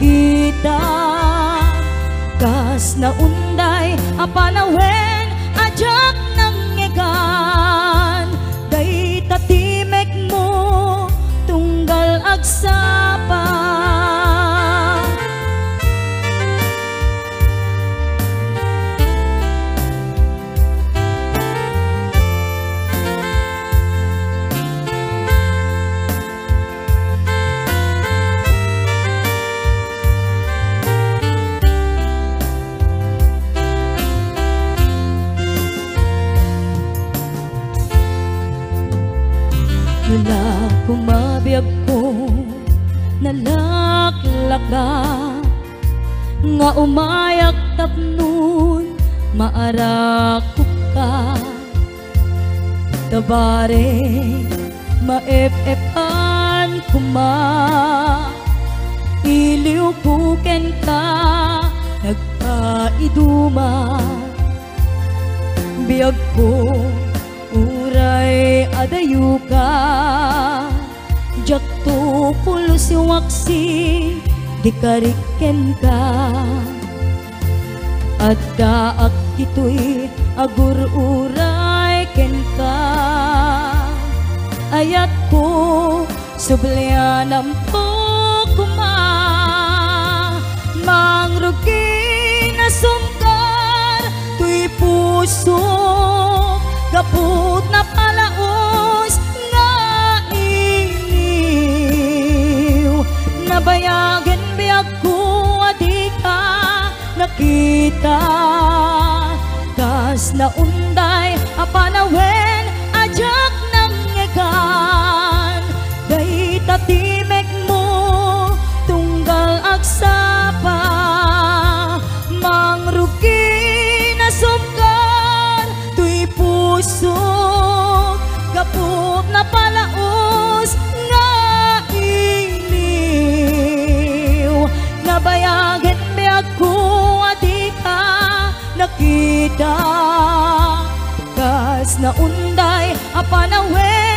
kita. Kas na unday apanawen lakda nga umayak tapnon maarakop ka. Tabare maep-epan kuma. Iliw puken ka nagpaiduma biyag ko uray adayu ka Jakto pulo si waksi dikariken ka At kaak kito'y agururay ken ka Ayat ko sublayanam po kuma Mangrugi na sungkar tu'y puso. Kaput na palaos na iniw Nabayag kita. Kas naunday apanawen ajak ng ekan Day tatin naunday apanawe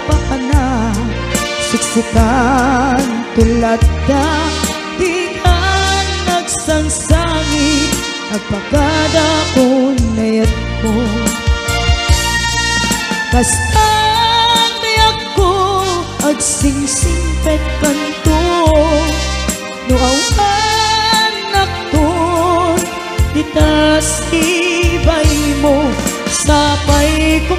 ka na siksikan tulad ka di ka nagsangsangit agpakada ko nayat ko. Kastan ako agsingsingpet kanto no awan nakton ditas ibay mo sapay ko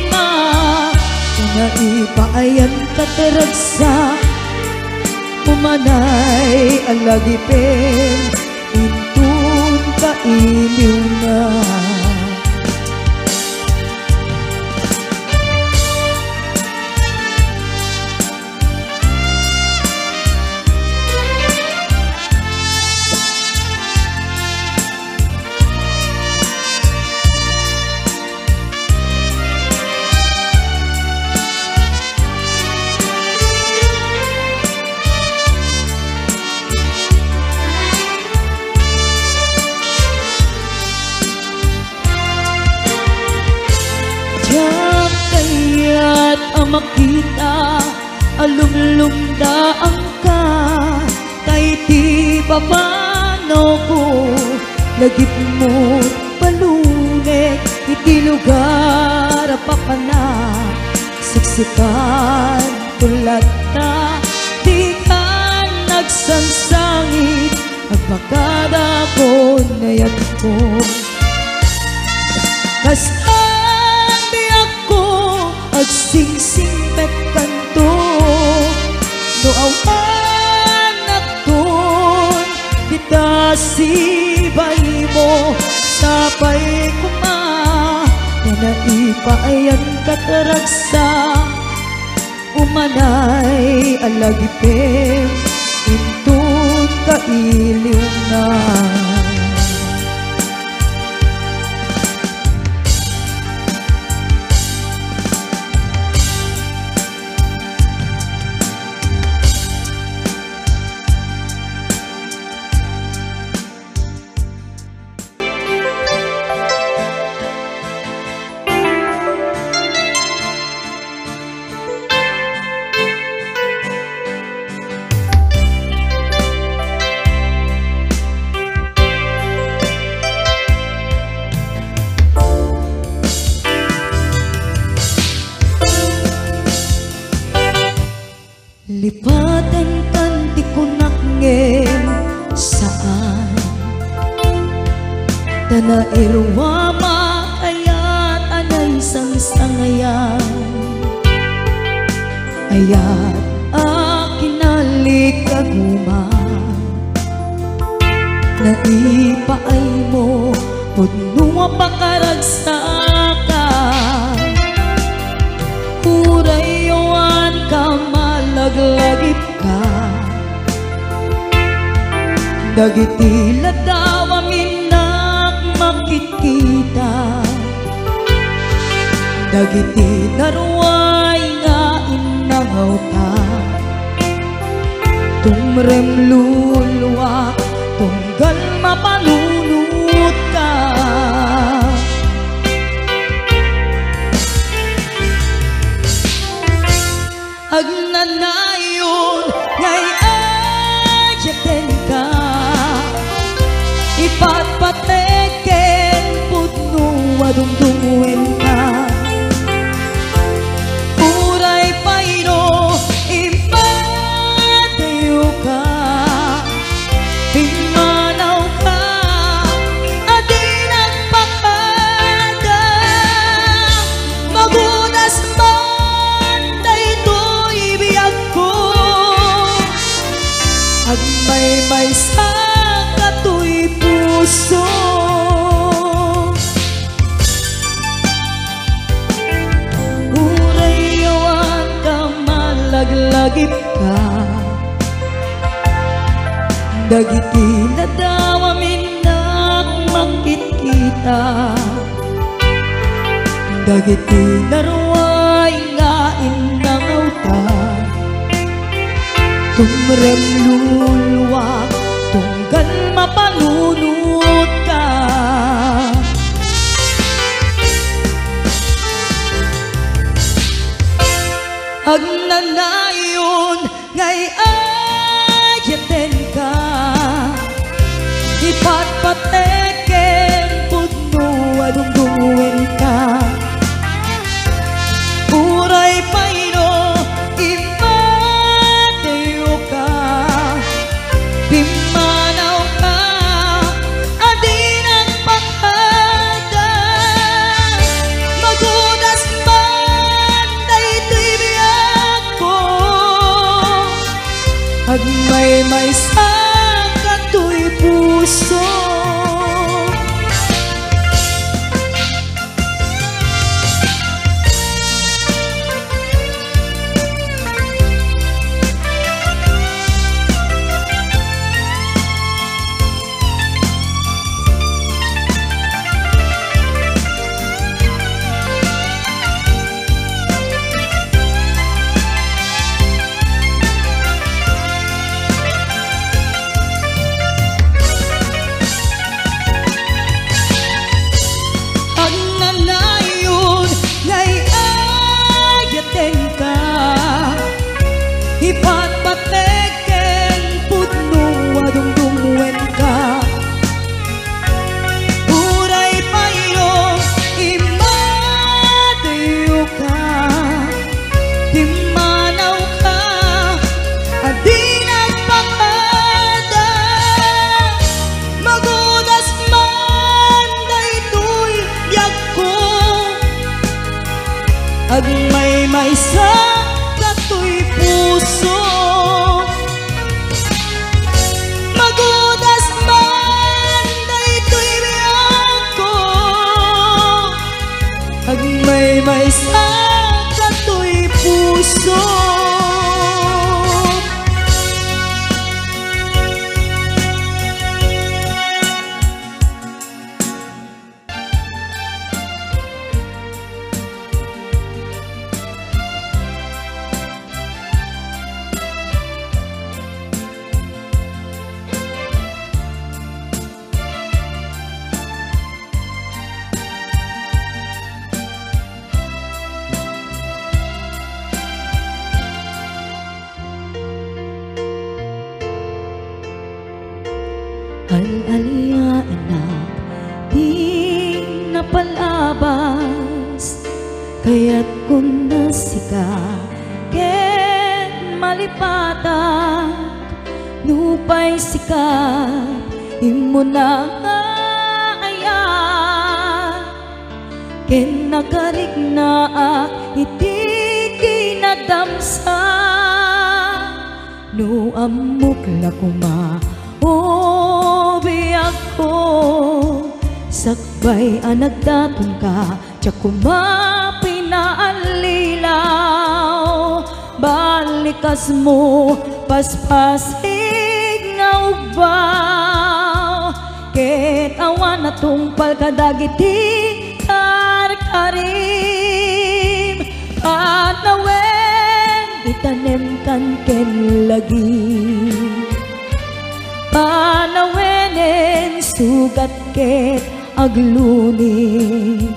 nga na ipaayan kataragsa Pumanay alagipin Intun ka iliw na Lagip mo palunek Iti lugar pa ka na Siksikan tulad na Di ka nagsansangit Agpakada ko nayat ko. Kasabi ako agsingsingpet kanto No awan akton kita sibay mo Sapay kuma na naipaayan kataragsa Umanay. Alagipin Intun kailiw na Lipatan tanti ko nakngem saan? Tana irwa makayat anay sang sangayan Ayat akin alikaguma Naipaay mo Pudnunga pakaragsakan malaglagip ka. Dagiti ladaw aminak makikita Dagiti naruay nga inangaw ta Tumrem lulwa Tunggal mapanunot Dagiti naruay nga inangaw ta Tumrem lulwak tunggal mapanunot Agmay may sa katoy puso Agmay may awan na tungpal kadagiti Karkarim Panawen Itanem kan ken lagi. Panawenen sugat ket agluni.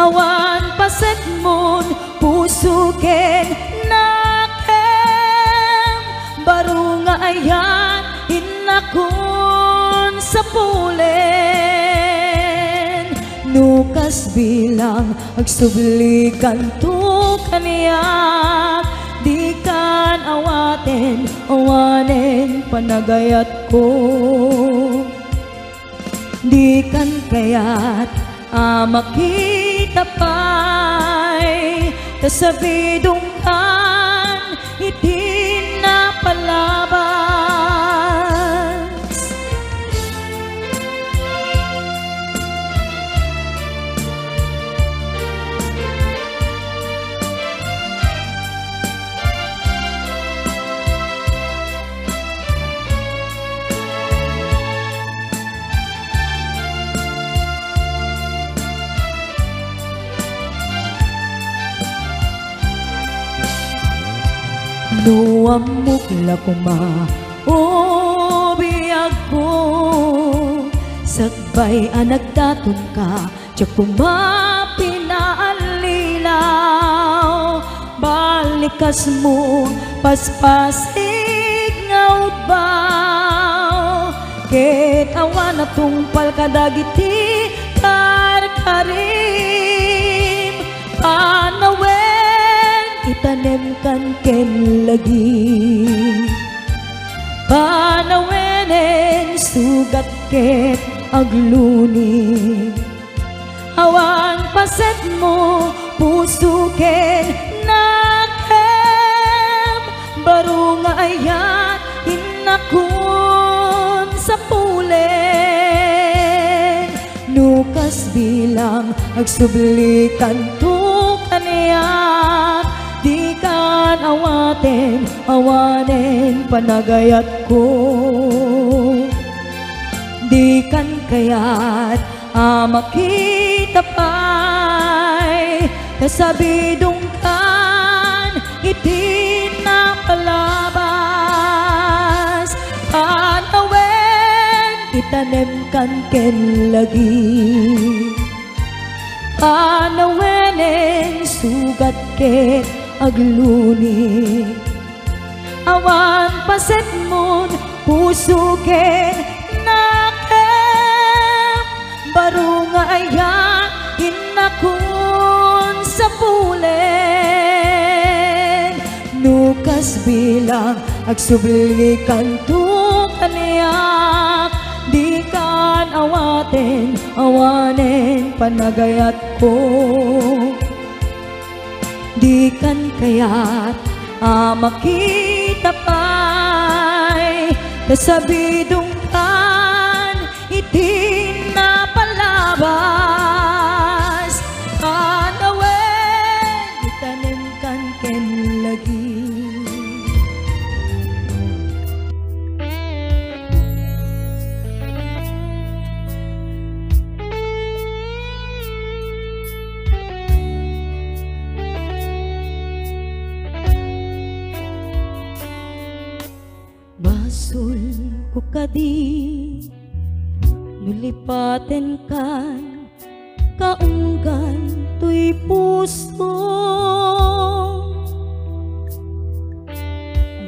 Awan paset mon puso ken nakem. Baru nga ayan inakon sa pulen Nukas bilang agsublikan to kaniyak Di kan awaten, awanen panagayat ko. Di kan kayat amakita pa'y Tasabidong kan iti Nuamok la kuma o biyag ko. Sagbay anak daton ka Tiyak kuma pinaalilaw Balikas mo paspasig nga utbaw. Ket awan na tungpal kadagiti karkarim panawen itanem kan ken lagi. Panawenen sugat ket agluni. Awan paset mo puso ken nakem. Baru nga ayat inakon sa pulen nukas bilang agsublikan to kaniyak di kan awaten awanen panagayat ko. Di kan kayat amakita pa'y kasabidong kan iti na palabas. Panawen itanem kan ken lagi. Panawenen sugat ket agluni awan paset mon puso ken nakem baru nga ayan inakon sa pulen nukas bilang agsublikan to kaniyak di kan awaten awanen panagayat ko di kan kayat amakita pa'y kasabidong kan iti kadi Nulipaten kan Kaunggan tuy puso.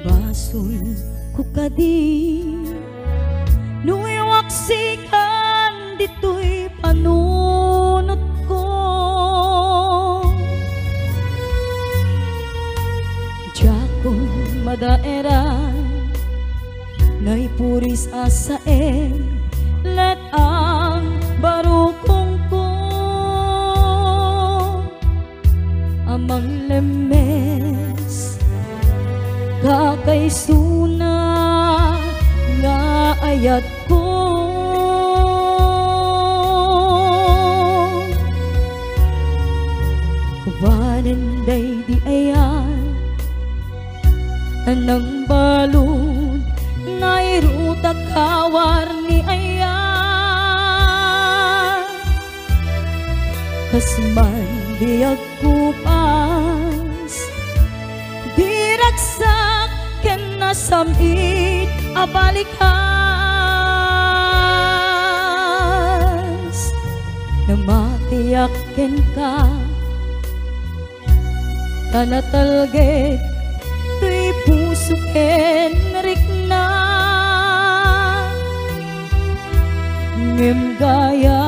Basul ko kadi Nuiwaksikan dito'y panunot Naipuris asae Let ang barukong ko Amang lemes. Kakaisuna Nga ayat ko. Kubanan di ayan. Anang balon Kasman di agkupas Di ragsak ken nasamit abalikas Namatiyak ken ka Tanatalget tuy puso ken rikna. Ngem gayam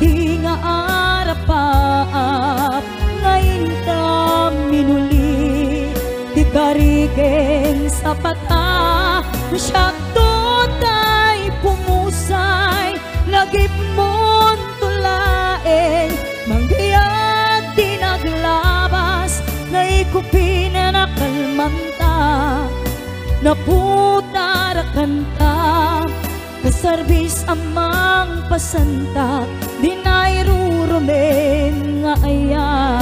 Dagiti nga arapaap Ngayon ka minuli. Di kariken sa pata Siya tay pumusay. Lagip mon tulaen Manggayag di naglabas. Naikupi na nakalmanta. Naputara kanta. Kasarbis amang pasanta Di nairurumen nga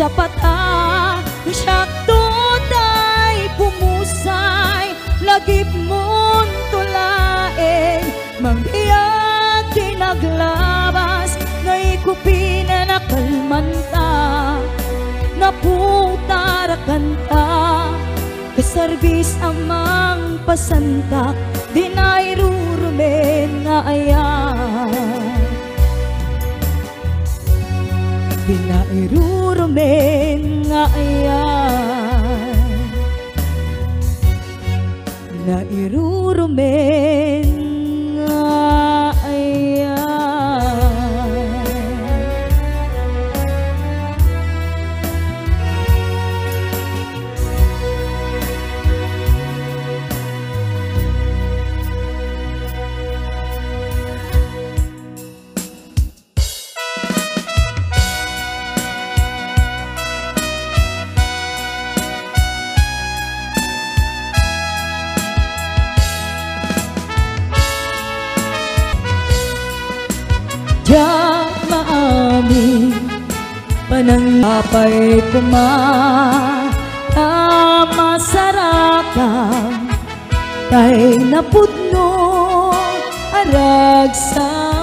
Sapat ang sakto tay pumusay Lagip mong tulain Manghiyak tinaglabas Ngay kupin na nakalmanta Naputara kanta Kasarbis amang pasantak Dinay rurumen nga ayan. Irurumen nga Na irurumen matama sarakang tay napudno arag sa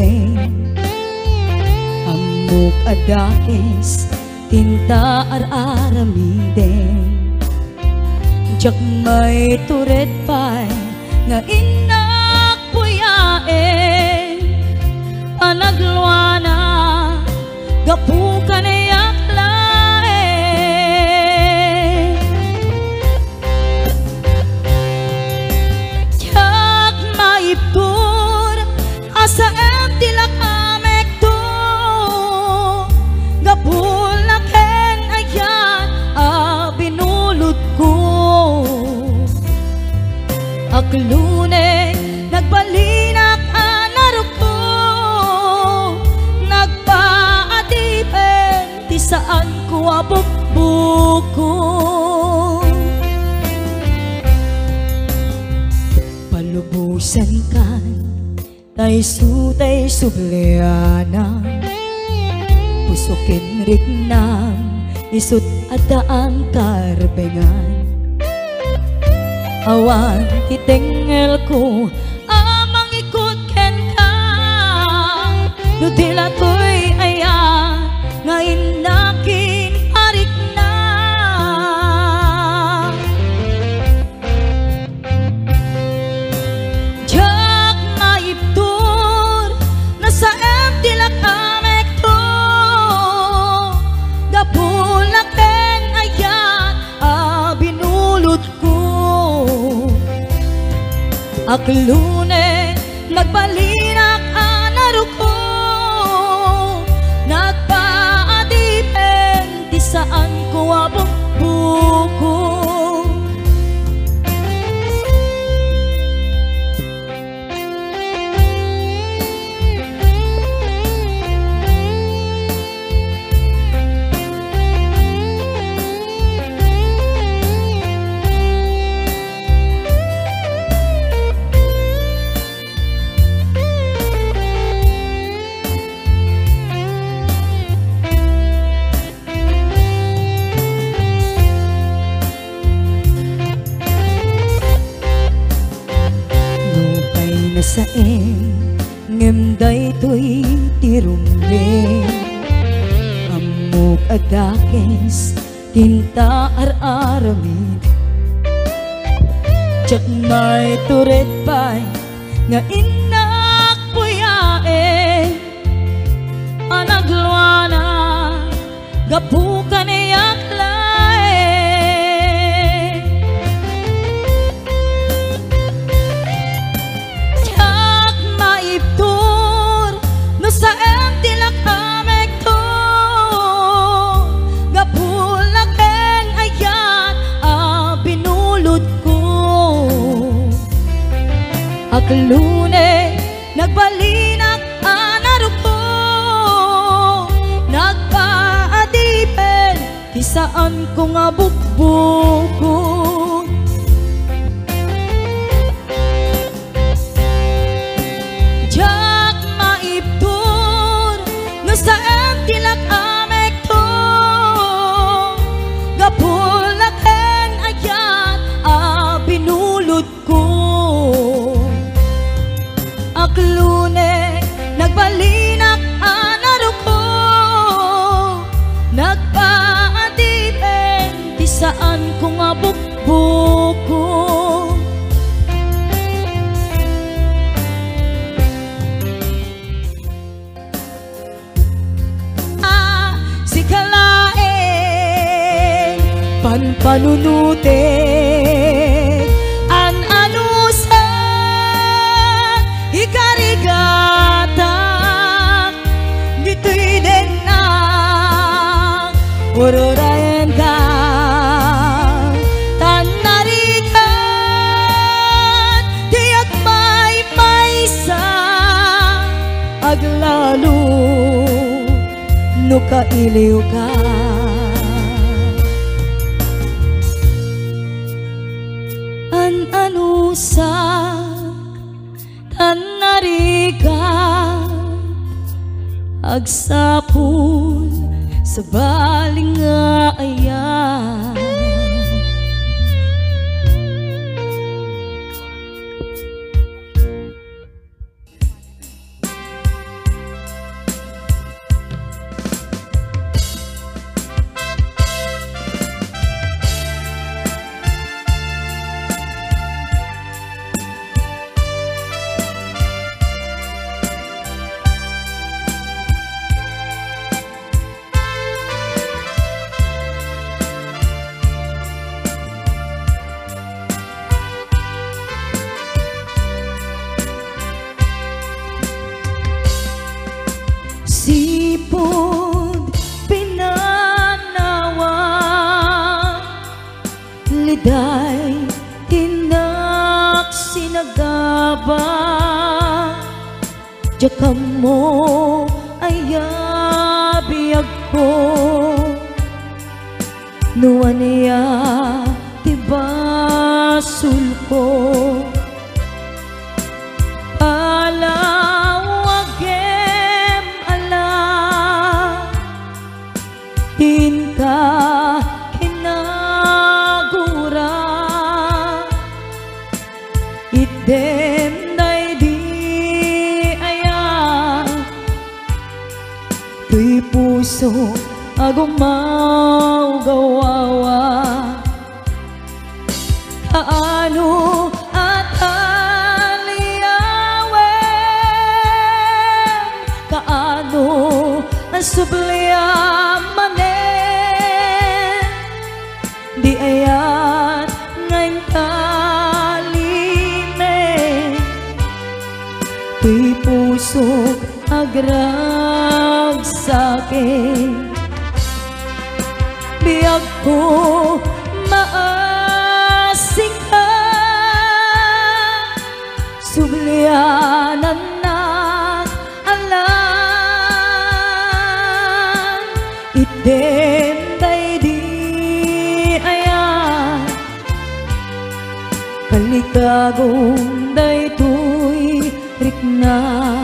rin Ang mukadakis Tinta ar-aramiden Diyak may turet pa'y Nga inak puyain Panagluana Gapu ka na Taisu taisu beliana Pusukin riknam Isut ada angkar bengan Awan titengel ko hello Gapukan iyak lae Jak maiptur no sa empty lang amek to. Gapulak en ayan a binulot ko. Aklune kisaan ko nga bukbuko panpanunute an anusa ikarigata dito'y din na ururayan ka tanarikan tiyak may maysa aglalo no kailiw ka agsapul sa baling nga ayan Liday tinak sinagaba. Jakam mo ay abiyag ko. Nuwa niya tibasul ko agumaw gawawa Kaano at aliyawen Kaano ang subliamanen Di ayat ngayon kalime Tuy puso agrag Biyag Sublianan na alam Item di ayan. Kalikagong daytoy rikna. Palawagem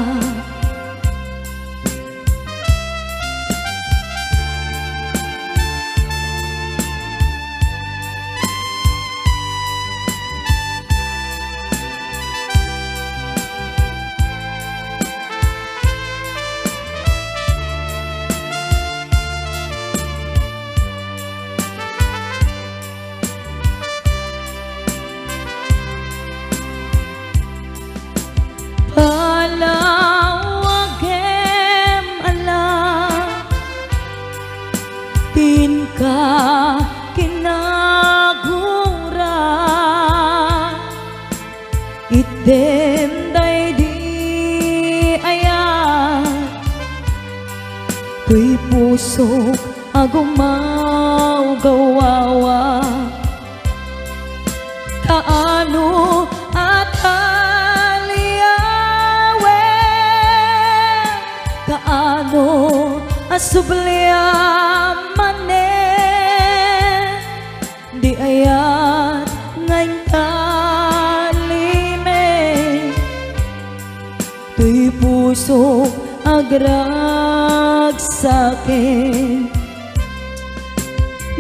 agrag sa'kin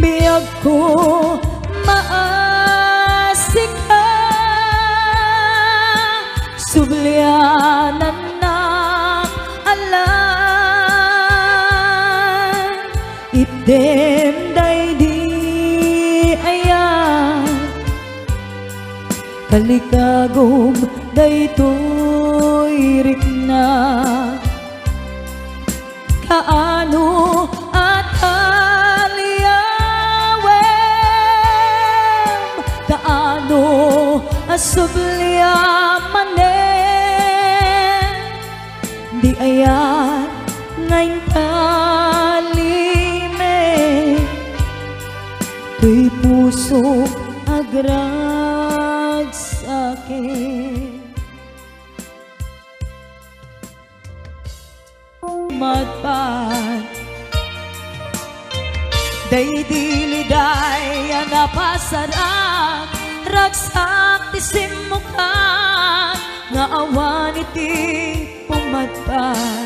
Biyag ko maasik ka. Sublianan na alam Item day di ayan. Kalikagom daytoy rikna Day diliday ang napasarang Ragsak ti simukan Nga awan iti pumadpan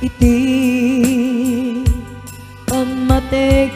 iti pamatek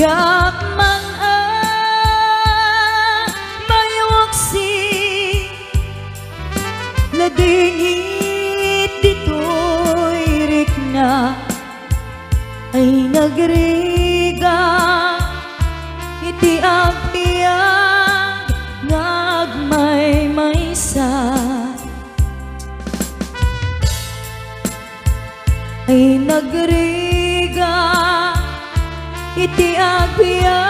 Yak man ah, may waksi Ladingit dito'y rikna Ay nagre diak biak ya.